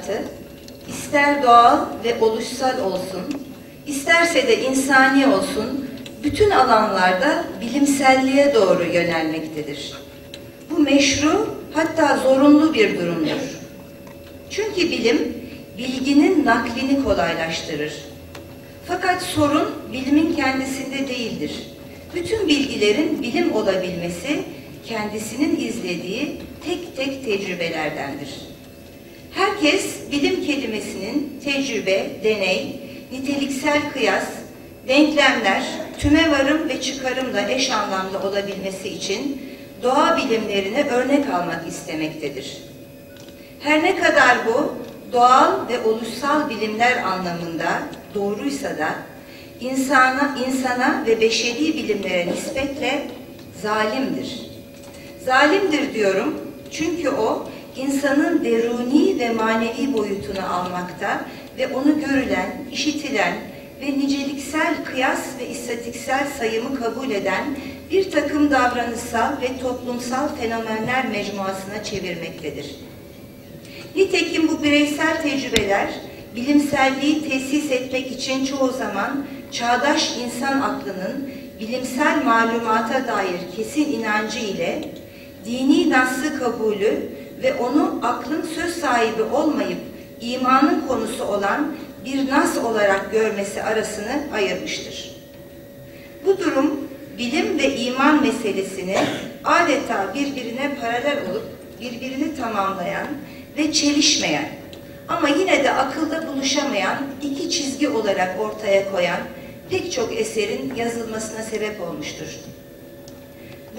Gidişatı ister doğal ve oluşsal olsun, isterse de insani olsun bütün alanlarda bilimselliğe doğru yönelmektedir. Bu meşru hatta zorunlu bir durumdur. Çünkü bilim bilginin naklini kolaylaştırır. Fakat sorun bilimin kendisinde değildir. Bütün bilgilerin bilim olabilmesi kendisinin izlediği tek tek tecrübelerdendir. Herkes bilim kelimesinin tecrübe, deney, niteliksel kıyas, denklemler, tüme varım ve çıkarımla eş anlamlı olabilmesi için doğa bilimlerine örnek almak istemektedir. Her ne kadar bu doğal ve oluşsal bilimler anlamında doğruysa da insana, insana ve beşeri bilimlere nispetle zalimdir. Zalimdir diyorum çünkü o insanın deruni ve manevi boyutunu almakta ve onu görülen, işitilen ve niceliksel kıyas ve istatiksel sayımı kabul eden bir takım davranışsal ve toplumsal fenomenler mecmuasına çevirmektedir. Nitekim bu bireysel tecrübeler bilimselliği tesis etmek için çoğu zaman çağdaş insan aklının bilimsel malumata dair kesin inancı ile dini naslı kabulü ve onu aklın söz sahibi olmayıp imanın konusu olan bir nas olarak görmesi arasını ayırmıştır. Bu durum bilim ve iman meselesini adeta birbirine paralel olup birbirini tamamlayan ve çelişmeyen ama yine de akılda buluşamayan iki çizgi olarak ortaya koyan pek çok eserin yazılmasına sebep olmuştur.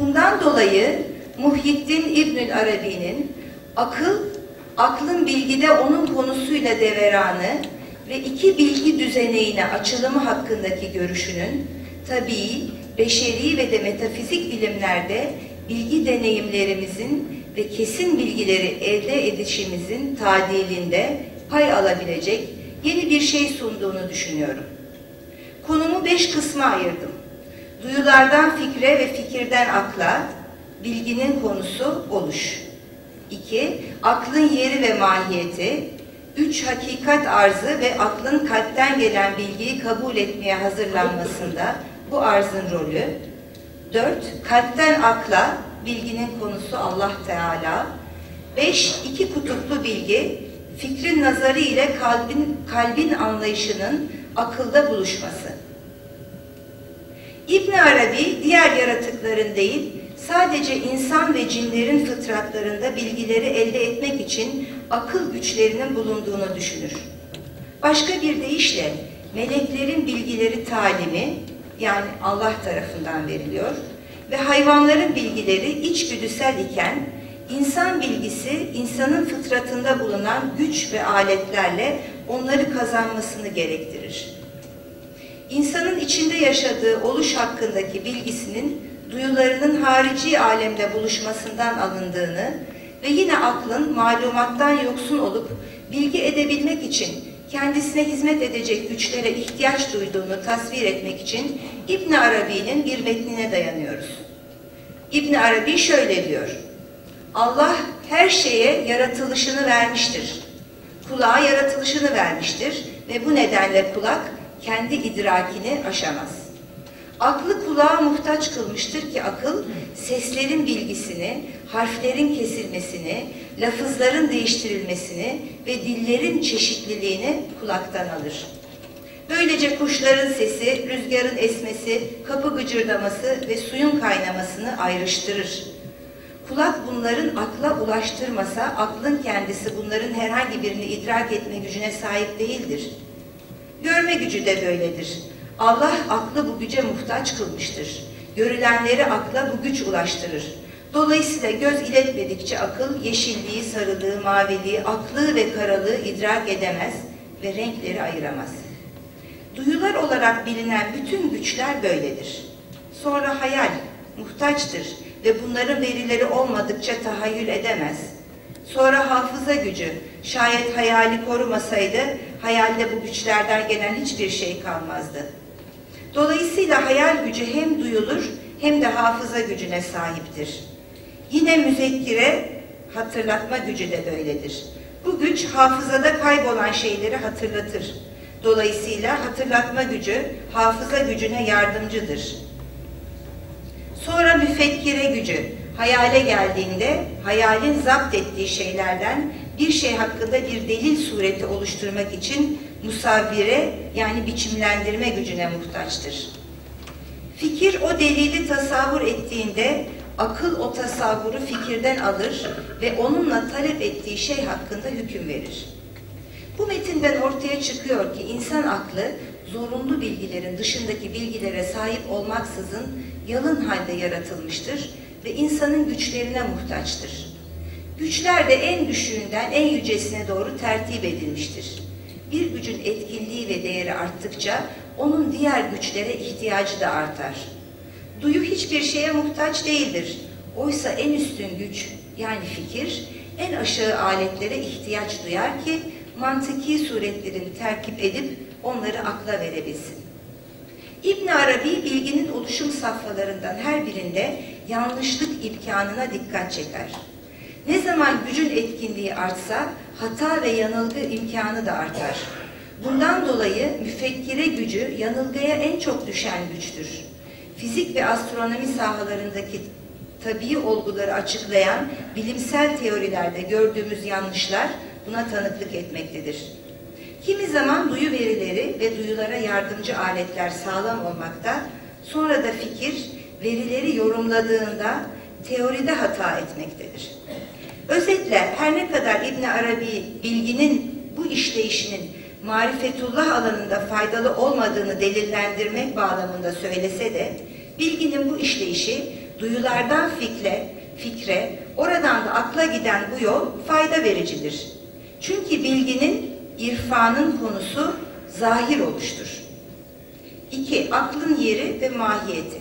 Bundan dolayı Muhyiddin İbnül Arabi'nin akıl, aklın bilgide onun konusuyla deveranı ve iki bilgi düzeneğine açılımı hakkındaki görüşünün tabii, beşeri ve de metafizik bilimlerde bilgi deneyimlerimizin ve kesin bilgileri elde edişimizin tadilinde pay alabilecek yeni bir şey sunduğunu düşünüyorum. Konumu beş kısma ayırdım. Duyulardan fikre ve fikirden akla, bilginin konusu oluş. 2. Aklın yeri ve mahiyeti. 3. Hakikat arzı ve aklın kalpten gelen bilgiyi kabul etmeye hazırlanmasında bu arzın rolü. 4. Kalpten akla, bilginin konusu Allah Teala. 5. İki kutuplu bilgi, fikrin nazarı ile kalbin, kalbin anlayışının akılda buluşması. İbn Arabi diğer yaratıkların değil, sadece insan ve cinlerin fıtratlarında bilgileri elde etmek için akıl güçlerinin bulunduğunu düşünür. Başka bir deyişle meleklerin bilgileri talimi yani Allah tarafından veriliyor ve hayvanların bilgileri içgüdüsel iken insan bilgisi insanın fıtratında bulunan güç ve aletlerle onları kazanmasını gerektirir. İnsanın içinde yaşadığı oluş hakkındaki bilgisinin duyularının harici alemde buluşmasından alındığını ve yine aklın malumattan yoksun olup bilgi edebilmek için kendisine hizmet edecek güçlere ihtiyaç duyduğunu tasvir etmek için İbn Arabi'nin bir metnine dayanıyoruz. İbn Arabi şöyle diyor. Allah her şeye yaratılışını vermiştir. Kulağa yaratılışını vermiştir ve bu nedenle kulak kendi idrakini aşamaz. Aklı kulağa muhtaç kılmıştır ki akıl seslerin bilgisini, harflerin kesilmesini, lafızların değiştirilmesini ve dillerin çeşitliliğini kulaktan alır. Böylece kuşların sesi, rüzgarın esmesi, kapı gıcırdaması ve suyun kaynamasını ayrıştırır. Kulak bunların akla ulaştırmasa aklın kendisi bunların herhangi birini idrak etme gücüne sahip değildir. Görme gücü de böyledir. Allah aklı bu güce muhtaç kılmıştır. Görülenleri akla bu güç ulaştırır. Dolayısıyla göz iletmedikçe akıl yeşilliği, sarılığı, maviliği, aklı ve karalığı idrak edemez ve renkleri ayıramaz. Duyular olarak bilinen bütün güçler böyledir. Sonra hayal, muhtaçtır ve bunların verileri olmadıkça tahayyül edemez. Sonra hafıza gücü, şayet hayali korumasaydı hayalde bu güçlerden gelen hiçbir şey kalmazdı. Dolayısıyla hayal gücü hem duyulur hem de hafıza gücüne sahiptir. Yine müzekkire hatırlatma gücü de böyledir. Bu güç hafızada kaybolan şeyleri hatırlatır. Dolayısıyla hatırlatma gücü hafıza gücüne yardımcıdır. Sonra müfekkire gücü hayale geldiğinde hayalin zapt ettiği şeylerden bir şey hakkında bir delil sureti oluşturmak için musavvire yani biçimlendirme gücüne muhtaçtır. Fikir o delili tasavvur ettiğinde akıl o tasavvuru fikirden alır ve onunla talep ettiği şey hakkında hüküm verir. Bu metinden ortaya çıkıyor ki insan aklı zorunlu bilgilerin dışındaki bilgilere sahip olmaksızın yalın halde yaratılmıştır ve insanın güçlerine muhtaçtır. Güçler de en düşüğünden en yücesine doğru tertip edilmiştir. Bir gücün etkinliği ve değeri arttıkça onun diğer güçlere ihtiyacı da artar. Duyu hiçbir şeye muhtaç değildir. Oysa en üstün güç yani fikir en aşağı aletlere ihtiyaç duyar ki mantıki suretlerini terkip edip onları akla verebilsin. İbn Arabi bilginin oluşum safhalarından her birinde yanlışlık imkanına dikkat çeker. Ne zaman gücün etkinliği artsa hata ve yanılgı imkanı da artar. Bundan dolayı müfekkire gücü yanılgıya en çok düşen güçtür. Fizik ve astronomi sahalarındaki tabii olguları açıklayan bilimsel teorilerde gördüğümüz yanlışlar buna tanıklık etmektedir. Kimi zaman duyu verileri ve duyulara yardımcı aletler sağlam olmakta, sonra da fikir verileri yorumladığında teoride hata etmektedir. Özetle her ne kadar İbn Arabi bilginin bu işleyişinin marifetullah alanında faydalı olmadığını delillendirmek bağlamında söylese de bilginin bu işleyişi duyulardan fikre, fikre, oradan da akla giden bu yol fayda vericidir. Çünkü bilginin irfanın konusu zahir oluştur. 2. Aklın yeri ve mahiyeti.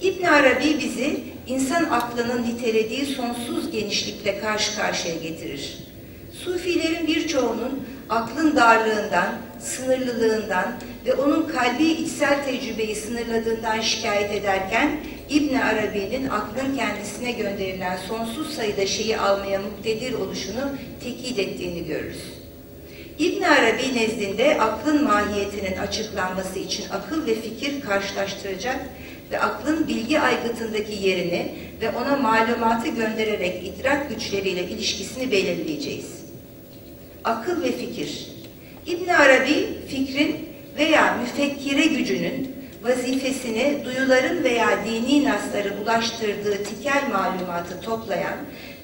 İbn Arabi bizi insan aklının nitelediği sonsuz genişlikle karşı karşıya getirir. Sufilerin birçoğunun aklın darlığından, sınırlılığından ve onun kalbi içsel tecrübeyi sınırladığından şikayet ederken İbn Arabi'nin aklın kendisine gönderilen sonsuz sayıda şeyi almaya muktedir oluşunu tekit ettiğini görürüz. İbn Arabi nezdinde aklın mahiyetinin açıklanması için akıl ve fikir karşılaştıracak ve aklın bilgi aygıtındaki yerini ve ona malumatı göndererek idrak güçleriyle ilişkisini belirleyeceğiz. Akıl ve fikir. İbn Arabi fikrin veya müfekkire gücünün vazifesini duyuların veya dini nasları ulaştırdığı tikel malumatı toplayan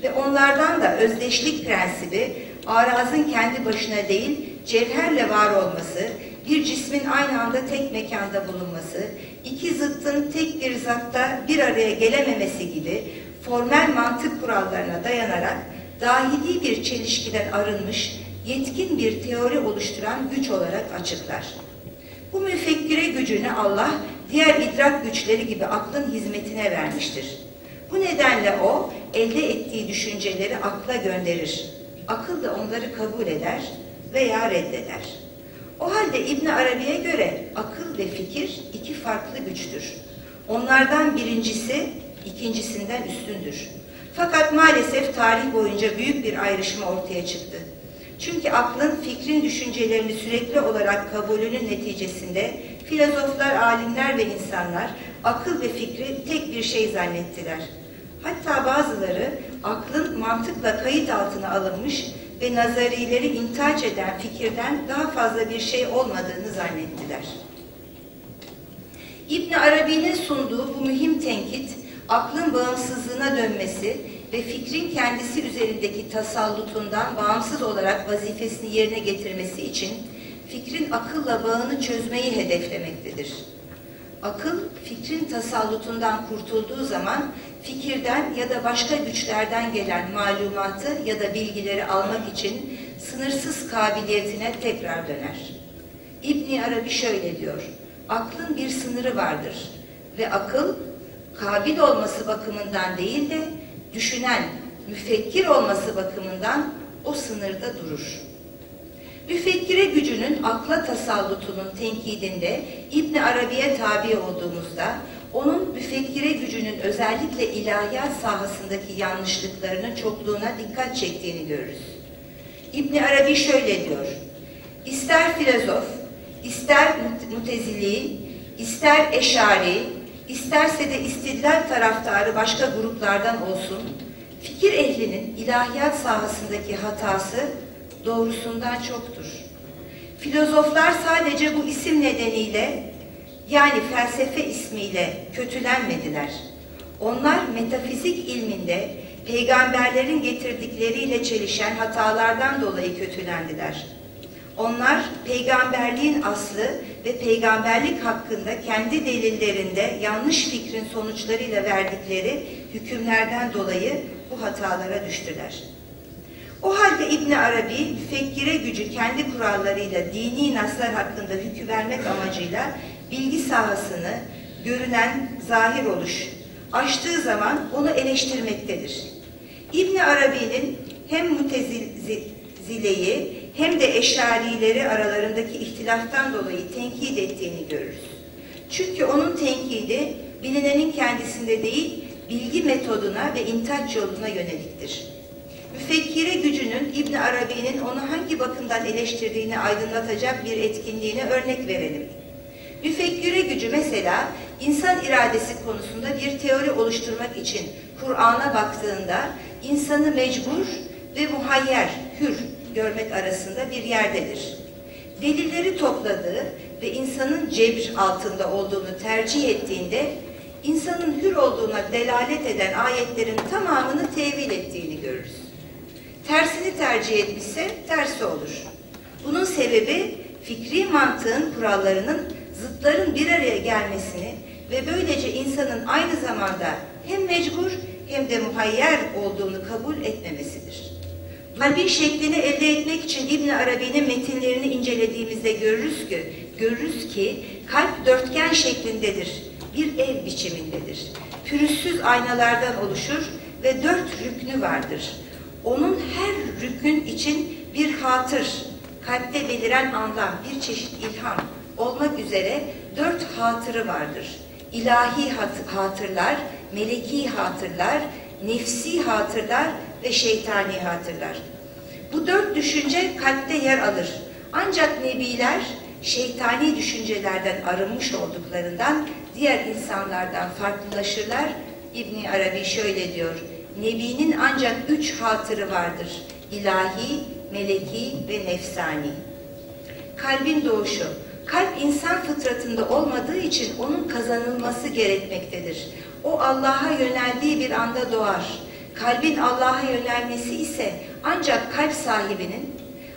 ve onlardan da özdeşlik prensibi arazın kendi başına değil cevherle var olması, bir cismin aynı anda tek mekanda bulunması, iki zıttın tek bir zatta bir araya gelememesi gibi formel mantık kurallarına dayanarak dahili bir çelişkiden arınmış, yetkin bir teori oluşturan güç olarak açıklar. Bu müfekkire gücünü Allah diğer idrak güçleri gibi aklın hizmetine vermiştir. Bu nedenle o elde ettiği düşünceleri akla gönderir. Akıl da onları kabul eder veya reddeder. O halde İbn Arabi'ye göre akıl ve fikir iki farklı güçtür. Onlardan birincisi ikincisinden üstündür. Fakat maalesef tarih boyunca büyük bir ayrışma ortaya çıktı. Çünkü aklın fikrin düşüncelerini sürekli olarak kabulünün neticesinde filozoflar, alimler ve insanlar akıl ve fikri tek bir şey zannettiler. Hatta bazıları aklın mantıkla kayıt altına alınmış ve nazarileri intaç eden fikirden daha fazla bir şey olmadığını zannettiler. İbn Arabi'nin sunduğu bu mühim tenkit, aklın bağımsızlığına dönmesi ve fikrin kendisi üzerindeki tasallutundan bağımsız olarak vazifesini yerine getirmesi için fikrin akılla bağını çözmeyi hedeflemektedir. Akıl, fikrin tasallutundan kurtulduğu zaman fikirden ya da başka güçlerden gelen malumatı ya da bilgileri almak için sınırsız kabiliyetine tekrar döner. İbni Arabi şöyle diyor, aklın bir sınırı vardır ve akıl, kabil olması bakımından değil de düşünen, müfekkir olması bakımından o sınırda durur. Müfekkire gücünün akla tasallutunun tenkidinde İbn Arabi'ye tabi olduğumuzda onun müfekkire gücünün özellikle ilahiyat sahasındaki yanlışlıklarının çokluğuna dikkat çektiğini görürüz. İbn Arabi şöyle diyor. İster filozof, ister mutezili, ister eşari, isterse de istidlal taraftarı başka gruplardan olsun, fikir ehlinin ilahiyat sahasındaki hatası doğrusundan çoktur. Filozoflar sadece bu isim nedeniyle yani felsefe ismiyle kötülenmediler. Onlar metafizik ilminde peygamberlerin getirdikleriyle çelişen hatalardan dolayı kötülendiler. Onlar peygamberliğin aslı ve peygamberlik hakkında kendi delillerinde yanlış fikrin sonuçlarıyla verdikleri hükümlerden dolayı bu hatalara düştüler. O halde İbn Arabi müfekkire gücü kendi kurallarıyla dini naslar hakkında hükü vermek amacıyla bilgi sahasını görünen zahir oluş açtığı zaman onu eleştirmektedir. İbn Arabi'nin hem mutezileyi hem de eşarileri aralarındaki ihtilaftan dolayı tenkit ettiğini görürüz. Çünkü onun tenkidi bilinenin kendisinde değil, bilgi metoduna ve intaç yoluna yöneliktir. Müfekkire gücünün İbn Arabi'nin onu hangi bakımdan eleştirdiğini aydınlatacak bir etkinliğine örnek verelim. Müfekkire gücü mesela insan iradesi konusunda bir teori oluşturmak için Kur'an'a baktığında insanı mecbur ve muhayyer, hür görmek arasında bir yerdedir. Delilleri topladığı ve insanın cebr altında olduğunu tercih ettiğinde insanın hür olduğuna delalet eden ayetlerin tamamını tevil ettiğini. Tersini tercih etmişse tersi olur. Bunun sebebi fikri mantığın kurallarının zıtların bir araya gelmesini ve böylece insanın aynı zamanda hem mecbur hem de muhayyer olduğunu kabul etmemesidir. Kalbin şeklini elde etmek için İbn Arabi'nin metinlerini incelediğimizde görürüz ki, görürüz ki kalp dörtgen şeklindedir, bir ev biçimindedir. Pürüzsüz aynalardan oluşur ve dört rüknü vardır. Onun her rükün için bir hatır, kalpte beliren anlam, bir çeşit ilham olmak üzere dört hatırı vardır. İlahi hatırlar, meleki hatırlar, nefsi hatırlar ve şeytani hatırlar. Bu dört düşünce kalpte yer alır. Ancak nebiler şeytani düşüncelerden arınmış olduklarından diğer insanlardan farklılaşırlar. İbni Arabi şöyle diyor. Nebinin ancak üç hatırı vardır. İlahi, meleki ve nefsani. Kalbin doğuşu. Kalp insan fıtratında olmadığı için onun kazanılması gerekmektedir. O Allah'a yöneldiği bir anda doğar. Kalbin Allah'a yönelmesi ise ancak kalp sahibinin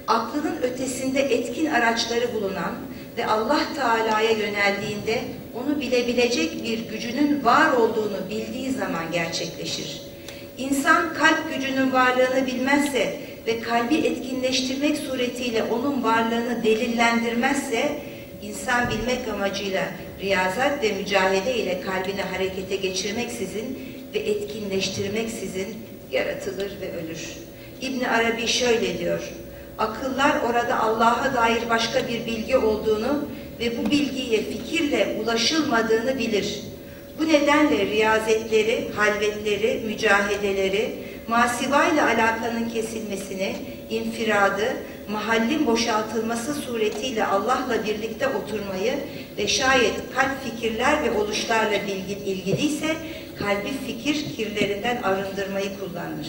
aklının ötesinde etkin araçları bulunan ve Allah Teala'ya yöneldiğinde onu bilebilecek bir gücünün var olduğunu bildiği zaman gerçekleşir. İnsan kalp gücünün varlığını bilmezse ve kalbi etkinleştirmek suretiyle onun varlığını delillendirmezse insan bilmek amacıyla riyazat ve mücadele ile kalbini harekete geçirmeksizin ve etkinleştirmeksizin yaratılır ve ölür. İbn Arabi şöyle diyor. Akıllar orada Allah'a dair başka bir bilgi olduğunu ve bu bilgiye fikirle ulaşılmadığını bilir. Bu nedenle riyazetleri, halvetleri, mücahedeleri, masivayla alakanın kesilmesini, infiradı, mahallin boşaltılması suretiyle Allah'la birlikte oturmayı ve şayet kalp fikirler ve oluşlarla ilgiliyse kalbi fikir kirlerinden arındırmayı kullanır.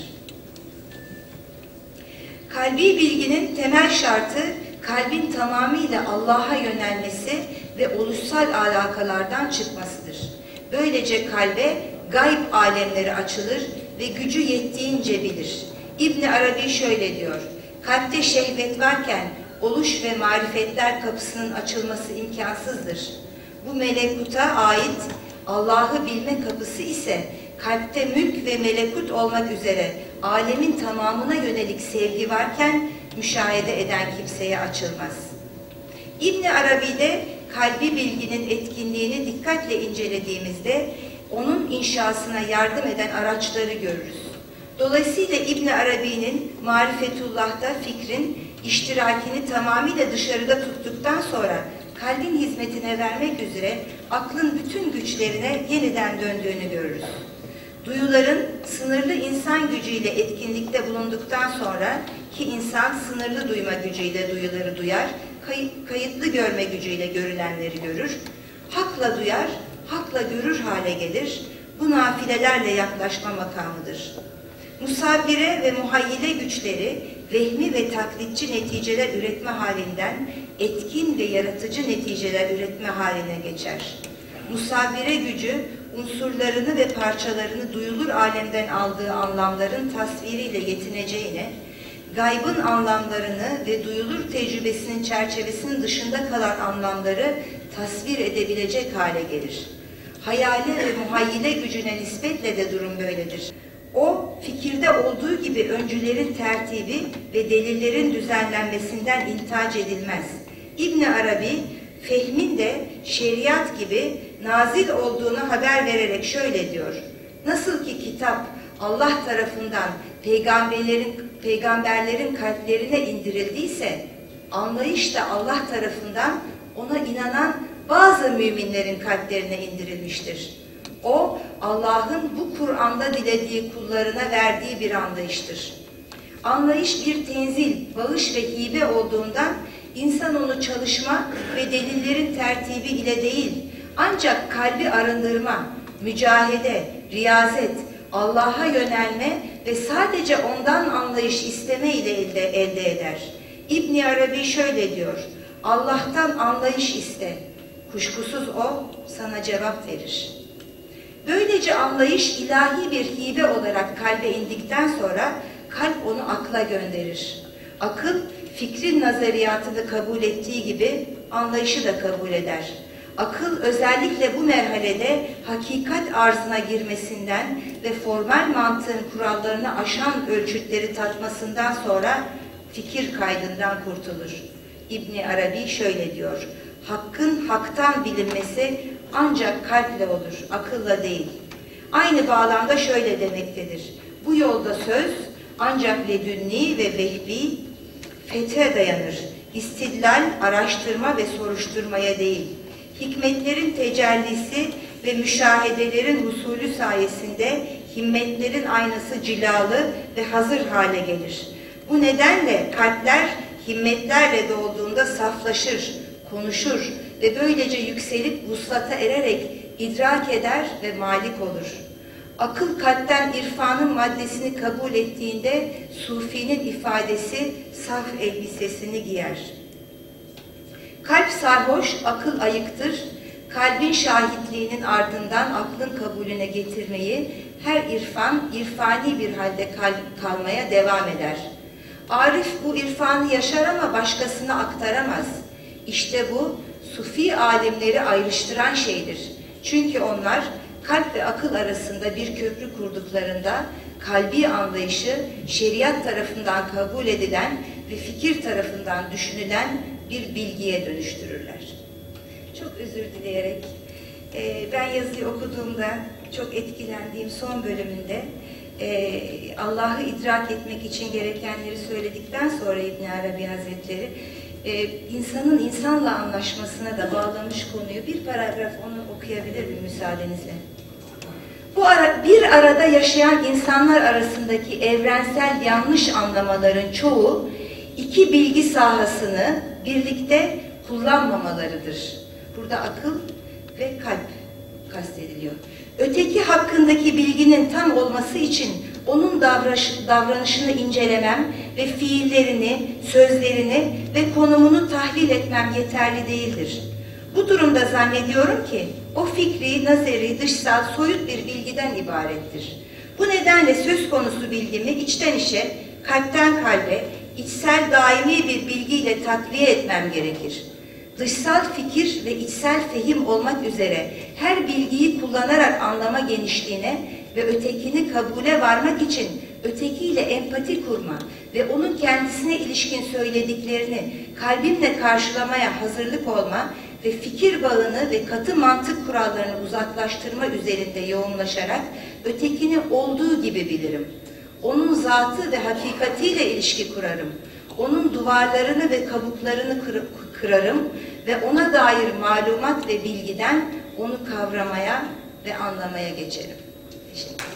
Kalbi bilginin temel şartı kalbin tamamıyla Allah'a yönelmesi ve oluşsal alakalardan çıkmasıdır. Böylece kalbe gayb alemleri açılır ve gücü yettiğince bilir. İbni Arabi şöyle diyor. Kalpte şehvet varken oluş ve marifetler kapısının açılması imkansızdır. Bu melekuta ait Allah'ı bilme kapısı ise kalpte mülk ve melekut olmak üzere alemin tamamına yönelik sevgi varken müşahede eden kimseye açılmaz. İbni Arabi'de kalbi bilginin etkinliğini dikkatle incelediğimizde onun inşasına yardım eden araçları görürüz. Dolayısıyla İbn Arabi'nin marifetullah'ta fikrin iştirakini tamamıyla dışarıda tuttuktan sonra kalbin hizmetine vermek üzere aklın bütün güçlerine yeniden döndüğünü görürüz. Duyuların sınırlı insan gücüyle etkinlikte bulunduktan sonra ki insan sınırlı duyma gücüyle duyuları duyar, kayıtlı görme gücüyle görülenleri görür, hakla duyar, hakla görür hale gelir, bu nafilelerle yaklaşma makamıdır. Musabire ve muhayyile güçleri vehmi ve taklitçi neticeler üretme halinden etkin ve yaratıcı neticeler üretme haline geçer. Musabire gücü unsurlarını ve parçalarını duyulur alemden aldığı anlamların tasviriyle yetineceğine, gaybın anlamlarını ve duyulur tecrübesinin çerçevesinin dışında kalan anlamları tasvir edebilecek hale gelir. Hayale ve muhayyile gücüne nispetle de durum böyledir. O, fikirde olduğu gibi öncülerin tertibi ve delillerin düzenlenmesinden intihac edilmez. İbn Arabi, fehmin de şeriat gibi nazil olduğunu haber vererek şöyle diyor. Nasıl ki kitap Allah tarafından peygamberlerin, peygamberlerin kalplerine indirildiyse, anlayış da Allah tarafından ona inanan bazı müminlerin kalplerine indirilmiştir. O, Allah'ın bu Kur'an'da dilediği kullarına verdiği bir anlayıştır. Anlayış bir tenzil, bağış ve hibe olduğundan insan onu çalışma ve delillerin tertibi ile değil, ancak kalbi arındırma, mücahede, riyazet, Allah'a yönelme ve sadece ondan anlayış isteme ile elde, elde eder. İbn Arabi şöyle diyor, Allah'tan anlayış iste, kuşkusuz o sana cevap verir. Böylece anlayış ilahi bir hibe olarak kalbe indikten sonra kalp onu akla gönderir. Akıl fikrin nazariyatını kabul ettiği gibi anlayışı da kabul eder. Akıl özellikle bu merhalede hakikat arzına girmesinden ve formal mantığın kurallarını aşan ölçütleri tatmasından sonra fikir kaydından kurtulur. İbni Arabi şöyle diyor, hakkın haktan bilinmesi ancak kalple olur, akılla değil. Aynı bağlamda şöyle demektedir. Bu yolda söz ancak ledünni ve vehbi fethe dayanır. İstidlal, araştırma ve soruşturmaya değil. Hikmetlerin tecellisi ve müşahedelerin husulü sayesinde himmetlerin aynası cilalı ve hazır hale gelir. Bu nedenle kalpler himmetlerle dolduğunda saflaşır, konuşur ve böylece yükselip vuslata ererek idrak eder ve malik olur. Akıl kalpten irfanın maddesini kabul ettiğinde sufinin ifadesi saf elbisesini giyer. Kalp sarhoş, akıl ayıktır. Kalbin şahitliğinin ardından aklın kabulüne getirmeyi her irfan irfani bir halde kal kalmaya devam eder. Arif bu irfanı yaşar ama başkasına aktaramaz. İşte bu sufi alimleri ayrıştıran şeydir. Çünkü onlar kalp ve akıl arasında bir köprü kurduklarında kalbi anlayışı şeriat tarafından kabul edilen ve fikir tarafından düşünülen bir bilgiye dönüştürürler. Çok özür dileyerek e, ben yazıyı okuduğumda çok etkilendiğim son bölümünde e, Allah'ı idrak etmek için gerekenleri söyledikten sonra İbn Arabi Hazretleri e, insanın insanla anlaşmasına da bağlamış konuyu bir paragraf onu okuyabilir mi müsaadenizle? Bu ara, bir arada yaşayan insanlar arasındaki evrensel yanlış anlamaların çoğu iki bilgi sahasını birlikte kullanmamalarıdır. Burada akıl ve kalp kastediliyor. Öteki hakkındaki bilginin tam olması için onun davranışını incelemem ve fiillerini, sözlerini ve konumunu tahlil etmem yeterli değildir. Bu durumda zannediyorum ki o fikri, nazeri, dışsal, soyut bir bilgiden ibarettir. Bu nedenle söz konusu bilgimi içten içe, kalpten kalbe, içsel daimi bir bilgiyle takviye etmem gerekir. Dışsal fikir ve içsel fehim olmak üzere her bilgiyi kullanarak anlama genişliğine ve ötekini kabule varmak için ötekiyle empati kurma ve onun kendisine ilişkin söylediklerini kalbimle karşılamaya hazırlık olma ve fikir bağını ve katı mantık kurallarını uzaklaştırma üzerinde yoğunlaşarak ötekini olduğu gibi bilirim. Onun zatı ve hakikatiyle ilişki kurarım. Onun duvarlarını ve kabuklarını kırarım ve ona dair malumat ve bilgiden onu kavramaya ve anlamaya geçerim. Teşekkür ederim.